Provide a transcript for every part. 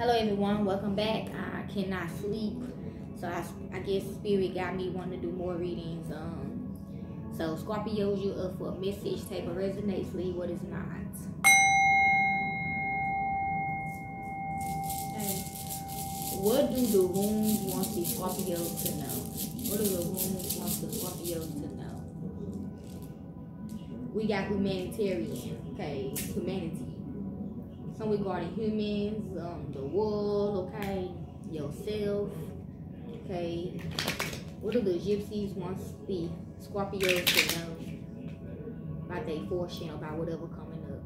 Hello everyone, welcome back. I cannot sleep, so I, I guess spirit got me wanting to do more readings. Um, so Scorpios, you up for a message? Take a resonates, leave what is not. What do the wounds want the Scorpios to know? What do the wounds want the Scorpios to know? We got humanitarian, okay, humanity some regarding humans, um, the world, okay, yourself, okay. What do the gypsies want the Scorpios to know about their fortune, about whatever coming up?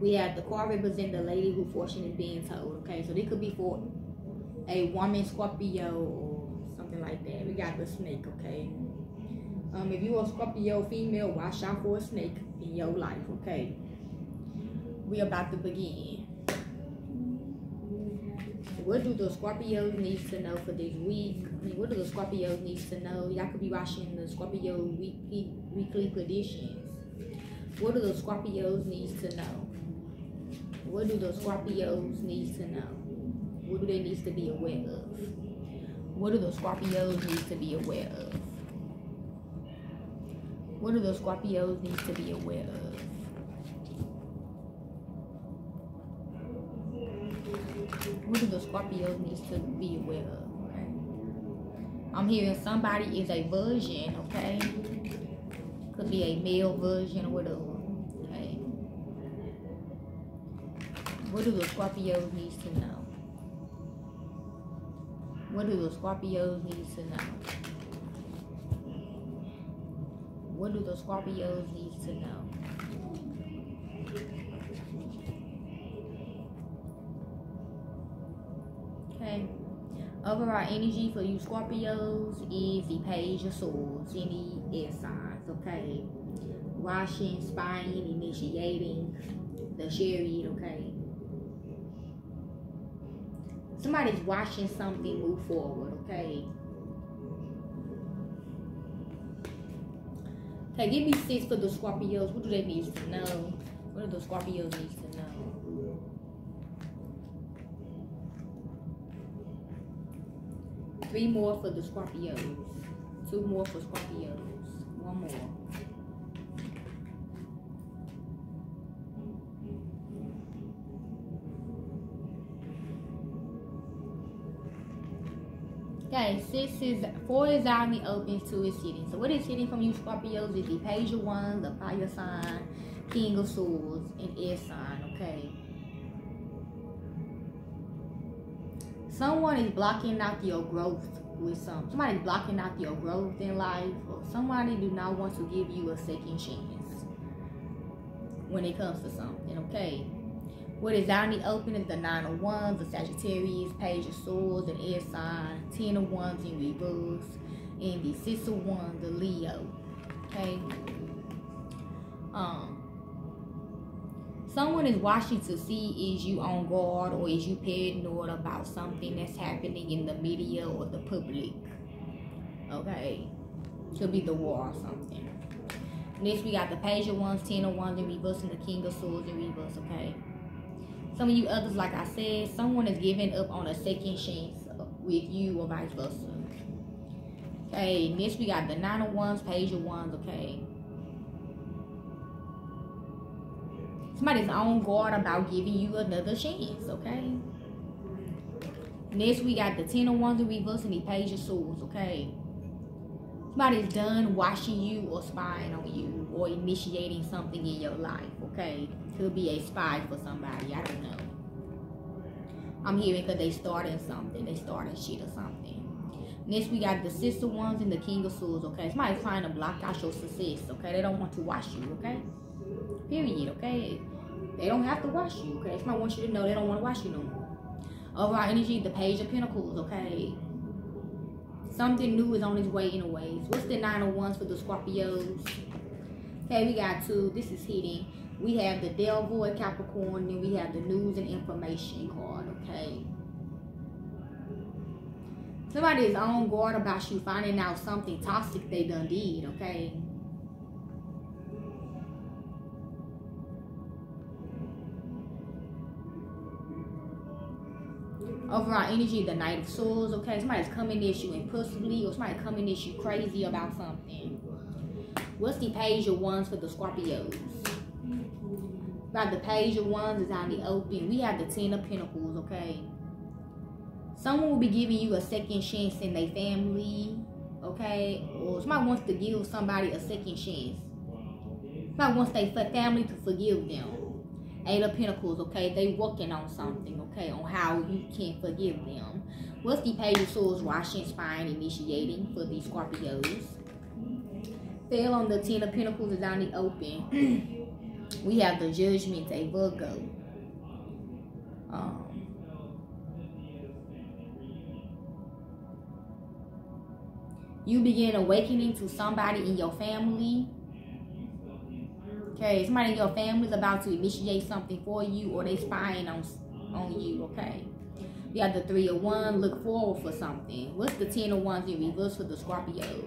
We have the card represent the lady who fortune is being told, okay? So this could be for a woman Scorpio or something like that. We got the snake, okay? Um, if you're a Scorpio female, watch out for a snake in your life, okay? We about to begin. What do the Scorpios need to know for this week? I mean, what do the Scorpios need to know? Y'all could be watching the Scorpio weekly weekly predictions. What do the Scorpios need to know? What do the Scorpios need to know? What do they need to be aware of? What do the Scorpios need to be aware of? What do the Scorpios need to be aware of? What do the Scorpios needs to be aware of? I'm hearing somebody is a virgin, okay? Could be a male version or whatever. Okay. What do the Scorpios needs to know? What do the Scorpios needs to know? What do the Scorpios needs to know? Overall energy for you Scorpios is the Page of Swords, any air signs, okay? Washing, spying, initiating, the chariot, okay? Somebody's watching something move forward, okay? Okay, give me six for the Scorpios. What do they need to know? What do the Scorpios need to know? Three more for the Scorpios. Two more for Scorpios. One more. Okay, six is four is the open, two is hitting. So what is hitting from you Scorpios is the page one, the fire sign, king of swords, and air sign, okay? Someone is blocking out your growth with some somebody's blocking out your growth in life or somebody do not want to give you a second chance when it comes to something okay? What is out in the open is the nine of wands the sagittarius page of swords and air sign ten of wands in reverse and the six of wands the leo okay? Um someone is watching to see is you on guard or is you paranoid about something that's happening in the media or the public okay? Could be the war or something. Next we got the page of wands ten of wands in reverse and the king of swords in reverse okay? Some of you others like i said someone is giving up on a second chance with you or vice versa. Okay next we got the nine of wands page of wands okay Somebody's on guard about giving you another chance, okay? Next, we got the Ten of Wands in reverse and the Page of Swords, okay? Somebody's done watching you or spying on you or initiating something in your life, okay? Could be a spy for somebody, I don't know. I'm hearing because they starting something. They starting shit or something. Next, we got the Sister Ones and the King of Swords, okay? Somebody's trying to block out your success, okay? They don't want to watch you, okay? Period, okay? They don't have to watch you, okay? If I want you to know they don't want to watch you no more. Overall energy, the page of pentacles, okay? Something new is on its way in a anyways. What's the nine of wands for the Scorpios? Okay, we got two. This is hitting. We have the Devil Capricorn, then we have the news and information card, okay? Somebody is on guard about you finding out something toxic they done did, okay? Overall energy, the Knight of Swords, okay? Somebody's coming at you impulsively or somebody coming at you crazy about something. What's the page of wands for the Scorpios? About the page of wands is on the open. We have the ten of pentacles, okay? Someone will be giving you a second chance in their family, okay? Or somebody wants to give somebody a second chance. Somebody wants their family to forgive them. Eight of Pentacles, okay? They working on something, okay? On how you can forgive them. What's the Page of Swords, washing, spine, initiating for these Scorpios? Fell on the Ten of Pentacles is on the open. we have the Judgment, a Virgo. Um, you begin awakening to somebody in your family. Okay, somebody in your family is about to initiate something for you or they spying on, on you, okay? You have the three of one, look forward for something. What's the ten of wands in reverse for the Scorpios?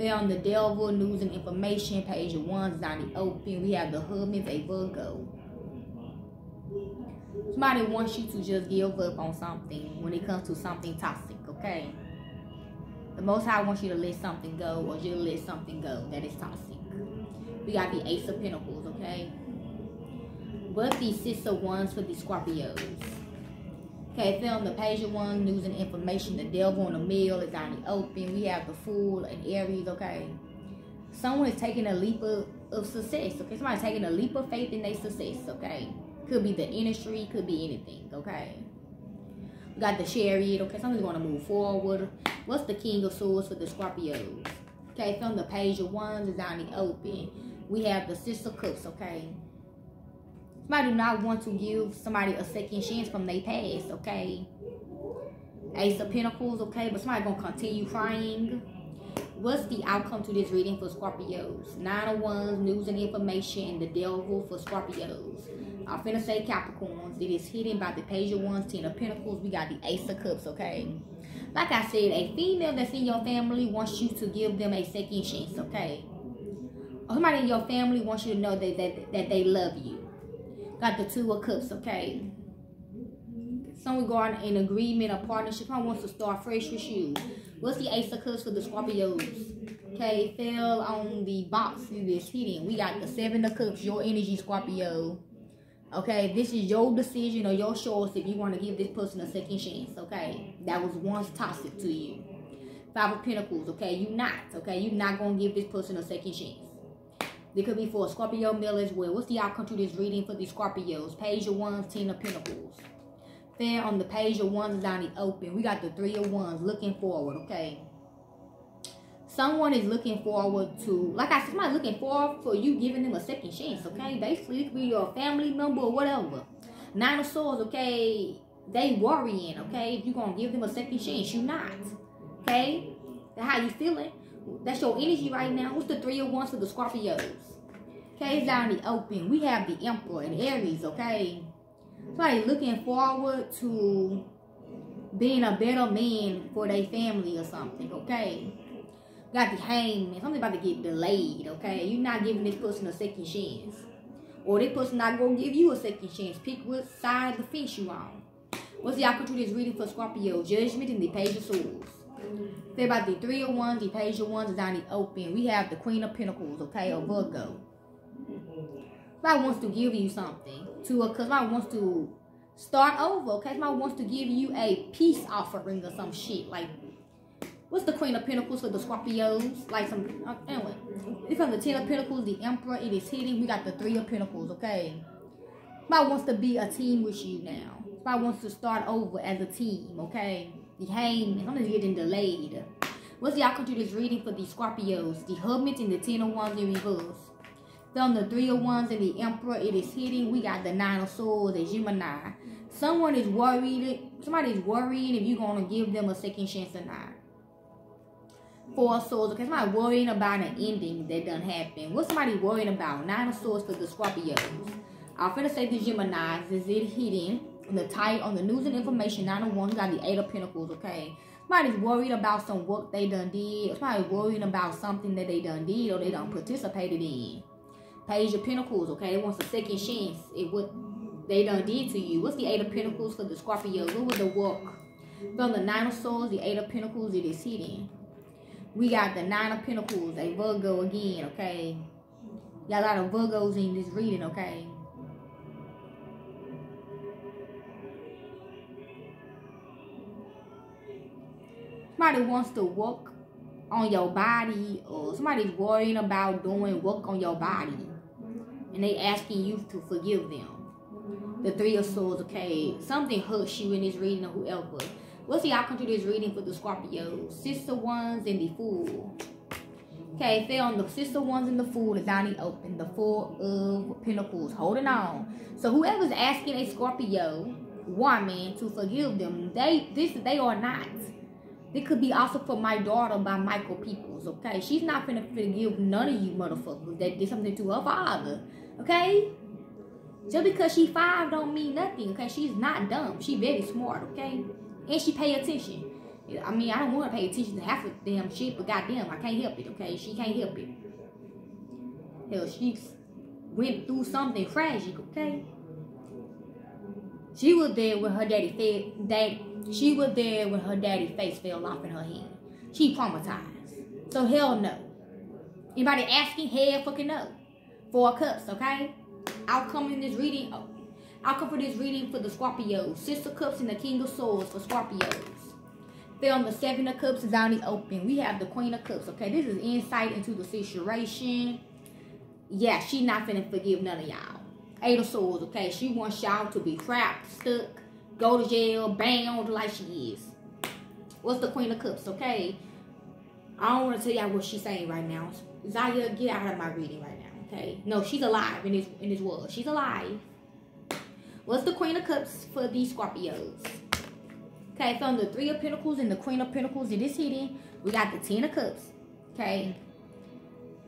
Found the devil, news and information, page of down the open. We have the husband, a Virgo. Somebody wants you to just give up on something when it comes to something toxic, okay? The Most High wants you to let something go or just let something go that is toxic. We got the Ace of Pentacles, okay? But the Six of Wands for the Scorpios. Okay, film the page of one, news and information. The devil on the mill is on the open. We have the fool and Aries, okay? Someone is taking a leap of, of success, okay? Somebody's taking a leap of faith in their success, okay? Could be the industry, could be anything, okay? We got the chariot, okay? Someone's going to move forward. What's the king of swords for the Scorpios? Okay, from the page of wands is on the open. We have the of cups, okay? Somebody do not want to give somebody a second chance from their past, okay? Ace of Pentacles, okay? But somebody gonna continue crying. What's the outcome to this reading for Scorpios? Nine of Wands, news and information, the devil for Scorpios. I'm finna say Capricorns. It is hidden by the Page of Wands, Ten of Pentacles. We got the Ace of Cups, okay? Like I said, a female that's in your family wants you to give them a second chance, okay? Somebody in your family wants you to know that, that, that they love you. Got the Two of Cups, okay? Someone going in agreement or partnership. I wants to start fresh with you. What's the Ace of Cups for the Scorpios? Okay, fell on the box that's hidden. We got the Seven of Cups, your energy, Scorpio. Okay, this is your decision or your choice if you want to give this person a second chance. Okay, that was once toxic to you. Five of Pentacles. Okay, you not. Okay, you not gonna give this person a second chance. It could be for a Scorpio male as well. What's the outcome to this reading for the Scorpios? Page of Wands, Ten of Pentacles. Then on the page of Wands down the open, we got the Three of Wands looking forward. Okay someone is looking forward to, like I said, somebody looking forward for you giving them a second chance, okay? Basically, it could be your family member or whatever. Nine of Swords, okay? They worrying, okay? If you're going to give them a second chance, you not, okay? How you feeling? That's your energy right now. What's the three of wands for the Scorpios? Okay, it's down the open. We have the Emperor and Aries, okay? Somebody looking forward to being a better man for their family or something, okay? got the hangman. Something about to get delayed, okay? You're not giving this person a second chance. Or this person not going to give you a second chance. Pick what side of the fence you on. What's the opportunity reading for Scorpio? Judgment and the Page of Swords. Say about the Three of Wands, the Page of Wands is down the open. We have the Queen of Pentacles, okay, or Virgo. Somebody wants to give you something. To a, cause somebody wants to start over, okay? Somebody wants to give you a peace offering or some shit. Like, What's the Queen of Pentacles for the Scorpios? Like some, uh, anyway. It's on the Ten of Pentacles, the Emperor. It is hitting. We got the Three of Pentacles, okay? Somebody wants to be a team with you now. Somebody wants to start over as a team, okay? The Hangman. Something's getting delayed. What's the this reading for the Scorpios? The Hermit and the Ten of Wands in reverse. Then the Three of Wands and the Emperor. It is hitting. We got the Nine of Swords, the Gemini. Someone is worried. Somebody is worrying if you're going to give them a second chance or not. Four Swords. Okay, somebody worrying about an ending that done happened. What's somebody worrying about? Nine of Swords for the Scorpios. I'm finna say the Geminis. Is it hidden? The tight, on the news and information, Nine oh of Wands got the Eight of Pentacles, okay? Somebody's worried about some work they done did. Somebody's worrying about something that they done did or they done participated in. Page of Pentacles, okay? It wants a second chance. It would they done did to you. What's the Eight of Pentacles for the Scorpios? What was the work? From the Nine of Swords, the Eight of Pentacles, it is hidden. We got the Nine of Pentacles, a Virgo again, okay? Y'all got a Virgos in this reading, okay? Somebody wants to work on your body or somebody's worrying about doing work on your body and they asking you to forgive them. The Three of Swords, okay? Something hurts you in this reading or whoever. The outcome to this reading for the Scorpio? Sister ones and the Fool. Okay, fell on the sister ones and the Fool, the down the open, the Four of Pentacles, holding on. So whoever's asking a Scorpio woman to forgive them, they this they are not. It could be also for my daughter by Michael Peoples, okay? She's not gonna forgive none of you motherfuckers that did something to her father, okay? Just because she five don't mean nothing, okay? She's not dumb. She very smart, okay? And she pay attention. I mean, I don't want to pay attention to half of damn shit, but goddamn, I can't help it, okay? She can't help it. Hell, she went through something tragic, okay? She was there when her daddy fed, she was there when her daddy face fell off in her hand. She traumatized. So hell no. Anybody asking? Hell fucking no. Four cups, okay? Outcome in this reading. Oh, outcome for this reading for the Scorpios. Sister Cups and the King of Swords for Scorpios. Film the Seven of Cups is the open. We have the Queen of Cups, okay? This is insight into the situation. Yeah, she not finna forgive none of y'all. Eight of Swords, okay? She wants y'all to be trapped, stuck, go to jail, on like she is. What's the Queen of Cups, okay? I don't want to tell y'all what she's saying right now. Zaya, get out of my reading right now, okay? No, she's alive in this in this world. She's alive. What's the Queen of Cups for these Scorpios? Okay, from the Three of Pentacles and the Queen of Pentacles in this hitting, we got the Ten of Cups. Okay.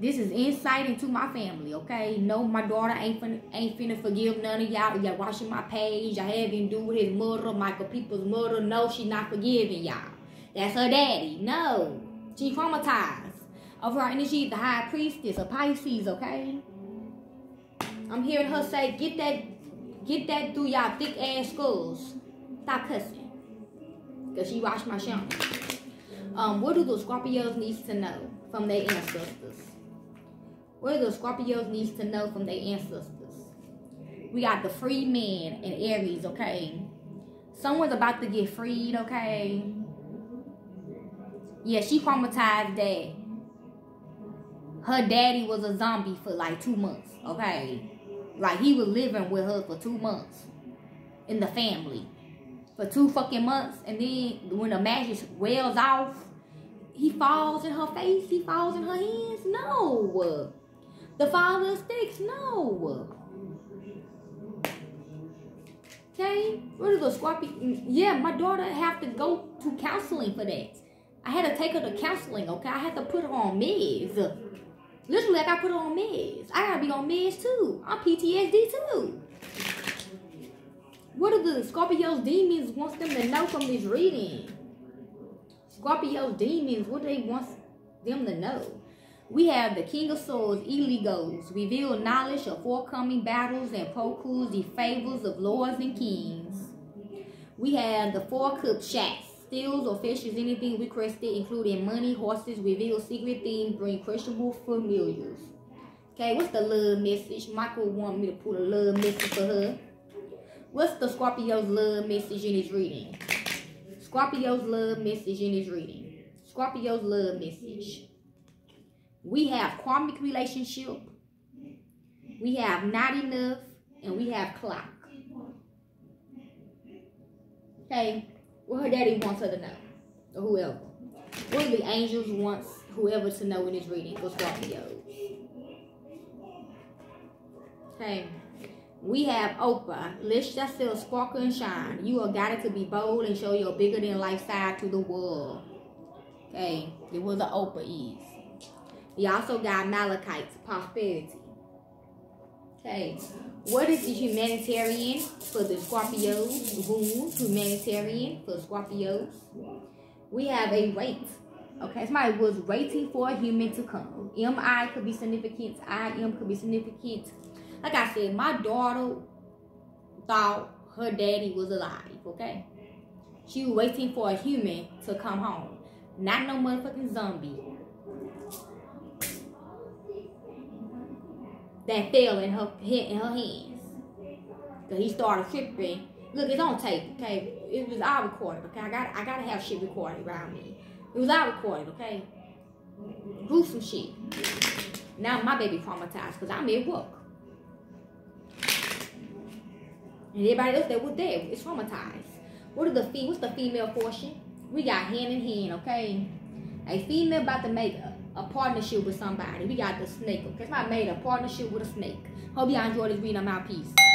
This is insight into my family, okay? No, my daughter ain't finna, ain't finna forgive none of y'all. Y'all watching my page. I having do with his mother, Michael People's mother. No, she not forgiving y'all. That's her daddy. No. She traumatized. Of her energy, the high priestess, of Pisces, okay? I'm hearing her say, get that, get that through y'all thick ass skulls. Stop cussing. Cause she watched my channel. Um, what do the Scorpios need to know from their ancestors? What do the Scorpios needs to know from their ancestors? We got the free man and Aries, okay? Someone's about to get freed, okay? Yeah, she traumatized that her daddy was a zombie for like two months, okay? Like he was living with her for two months in the family. For two fucking months. And then when the magic wears off, he falls in her face, he falls in her hands. No. The father sticks? No. Okay? What is the scorpion? Yeah, my daughter have to go to counseling for that. I had to take her to counseling, okay? I had to put her on meds. Literally, I got put her on meds. I got to be on meds too. I'm PTSD too. What do the Scorpio's demons wants them to know from this reading? Scorpio's demons, what they want them to know? We have the King of Swords, Eligos, reveal knowledge of forthcoming battles and procures the favors of lords and kings. We have the Four Cup Shax, steals or fishes anything requested, including money, horses, reveal secret things, bring crushable familiars. Okay, what's the love message? Michael want me to put a love message for her. What's the Scorpio's love message in his reading? Scorpio's love message in his reading. Scorpio's love message. We have karmic relationship. We have not enough. And we have clock. Okay. Well, her daddy wants her to know. Or whoever. What do the angels wants whoever to know in this reading for Scorpio? Okay. We have Oprah. Let yourself sparkle and shine. You are guided to be bold and show your bigger than life side to the world. Okay. It was an Oprah is. We also got Malachites, prosperity. Okay. What is the humanitarian for the Scorpios? Boom. Humanitarian for Scorpios. We have a wait. Okay, somebody was waiting for a human to come. M-I could be significant. I-M could be significant. Like I said, my daughter thought her daddy was alive, okay? She was waiting for a human to come home. Not no motherfucking zombie. That fell in her in her hands. Cause he started tripping. Look, it's on tape, okay? It was all recorded, okay? I got I gotta have shit recorded around me. It was all recorded, okay? Gruesome shit. Now my baby traumatized because I'm at work. And everybody else that was there is traumatized. What is the fee? What's the female portion? We got hand in hand, okay? A female about to make a, a partnership with somebody. We got the snake, okay? Somebody made a partnership with a snake. Hope y'all enjoy this reading. I'm.